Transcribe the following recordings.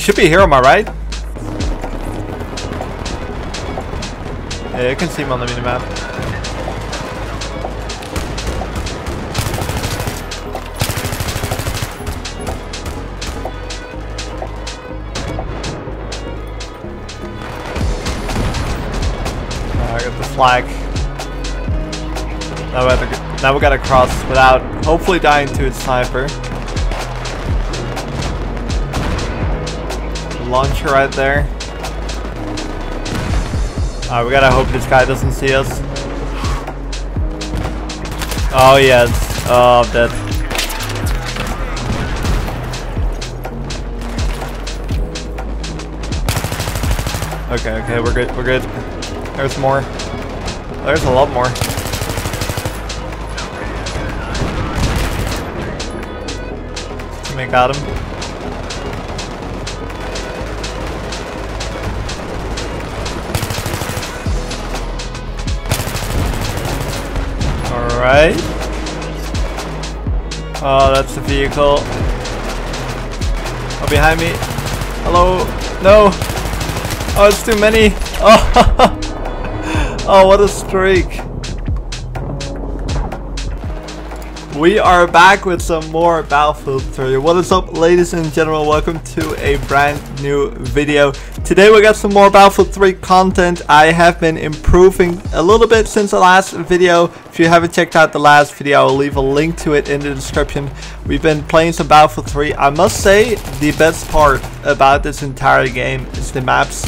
should be here, am I right? Yeah, you can see him on the minimap. I got the flag. Now we, to, now we gotta cross without hopefully dying to its sniper. Launcher right there. Alright, we gotta hope this guy doesn't see us. Oh yes. Oh, I'm dead. Okay, okay, we're good, we're good. There's more. There's a lot more. We got him. Alright. Oh, that's the vehicle. Oh, behind me. Hello? No! Oh, it's too many! Oh, oh what a streak! We are back with some more Battlefield 3. What is up ladies and gentlemen, welcome to a brand new video. Today we got some more Battlefield 3 content. I have been improving a little bit since the last video. If you haven't checked out the last video, I'll leave a link to it in the description. We've been playing some Battlefield 3. I must say, the best part about this entire game is the maps.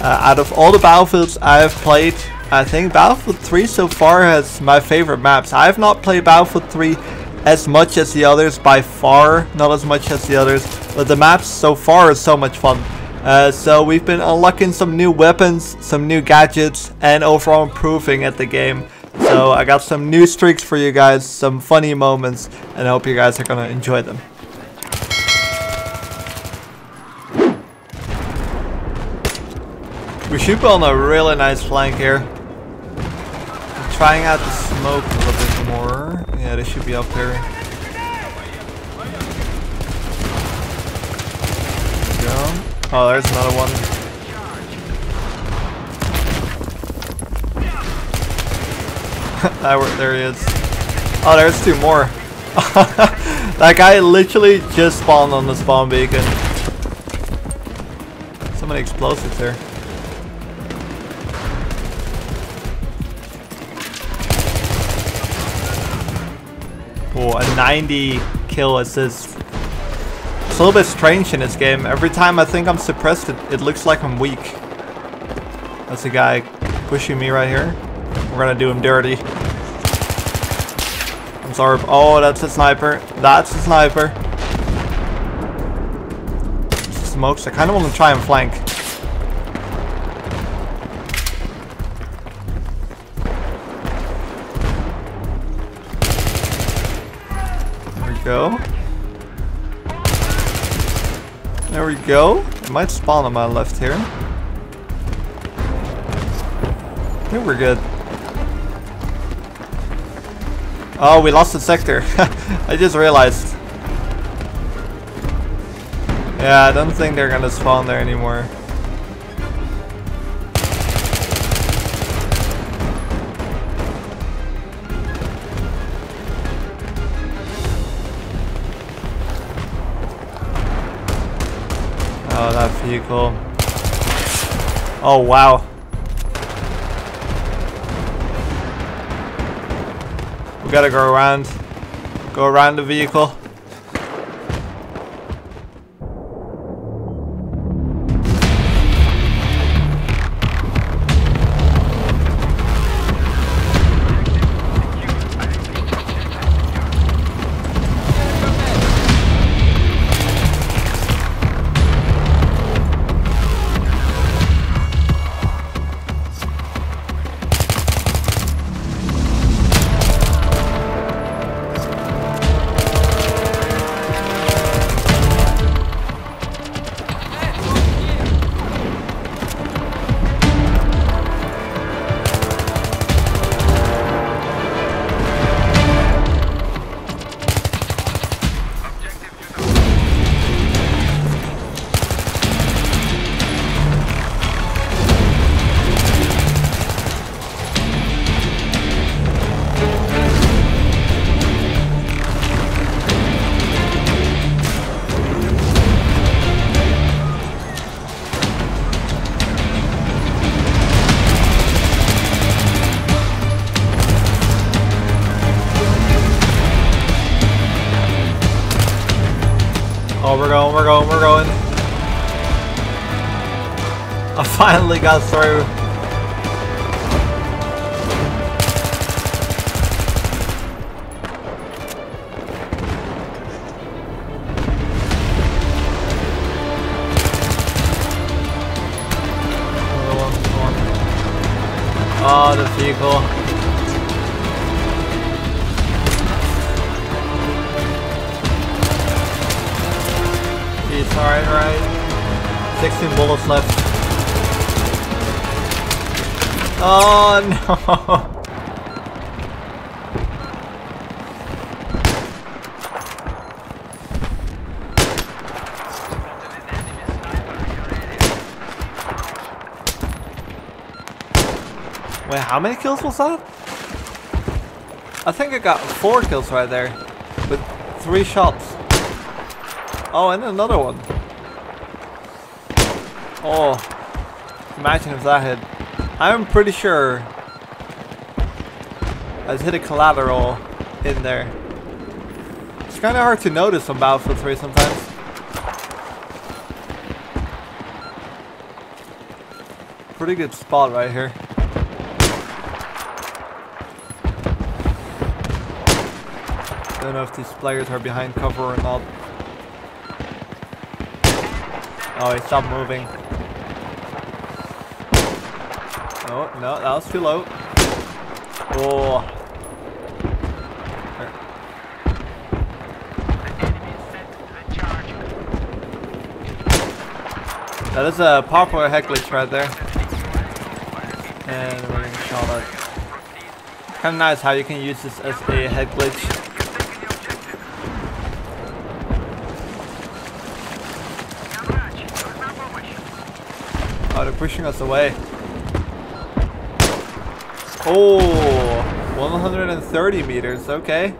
Uh, out of all the Battlefields I have played, I think Battlefield 3 so far has my favorite maps. I have not played Battlefield 3 as much as the others by far, not as much as the others, but the maps so far is so much fun. Uh, so we've been unlocking some new weapons, some new gadgets, and overall improving at the game. So I got some new streaks for you guys, some funny moments, and I hope you guys are gonna enjoy them. We should be on a really nice flank here. Trying out the smoke a little bit more. Yeah, they should be up here. Go. Oh, there's another one. there he is. Oh, there's two more. that guy literally just spawned on the spawn beacon. So many explosives there. Oh, a 90 kill assist. It's a little bit strange in this game. Every time I think I'm suppressed, it, it looks like I'm weak. That's a guy pushing me right here. We're gonna do him dirty. I'm sorry. Oh, that's a sniper. That's a sniper. Smokes. I kind of want to try and flank. Go. There we go. It might spawn on my left here. I think we're good. Oh, we lost the sector. I just realized. Yeah, I don't think they're gonna spawn there anymore. Vehicle. Oh, wow. We gotta go around. Go around the vehicle. Oh, we're going, we're going, we're going. I finally got through. Oh, the vehicle. Alright, right? 16 bullets left. Oh no! Wait, how many kills was that? I think I got four kills right there. With three shots. Oh, and another one. Oh. Imagine if that hit. I'm pretty sure I just hit a collateral in there. It's kind of hard to notice on Battlefield 3 sometimes. Pretty good spot right here. Don't know if these players are behind cover or not. Oh, he stopped moving. Oh, no, that was too low. Oh. That is a powerful head glitch right there. And we're gonna call that. Kinda nice how you can use this as a head glitch. They're pushing us away. Oh, 130 meters, okay.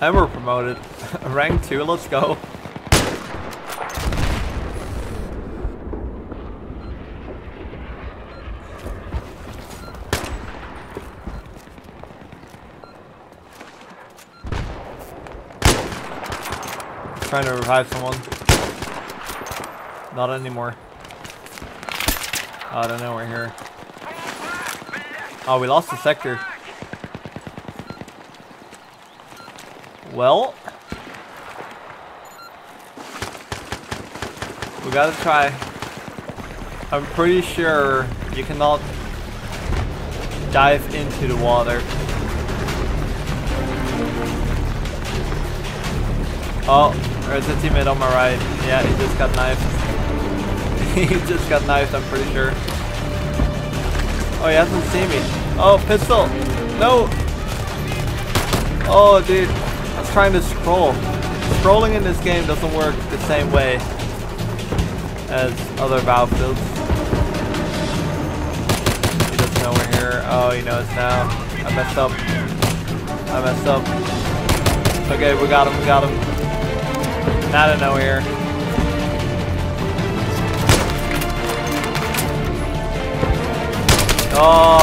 And we're promoted. Rank 2, let's go. Trying to revive someone. Not anymore. I don't know, we're here. Oh, we lost the sector. Well. We gotta try. I'm pretty sure you cannot dive into the water. Oh, there's a teammate on my right. Yeah, he just got knifed. he just got knifed, I'm pretty sure. Oh, he hasn't seen me. Oh, pistol! No! Oh, dude. I was trying to scroll. Scrolling in this game doesn't work the same way as other battlefields. He doesn't know we're here. Oh, he knows now. I messed up. I messed up. Okay, we got him, we got him. Not a no here. Oh.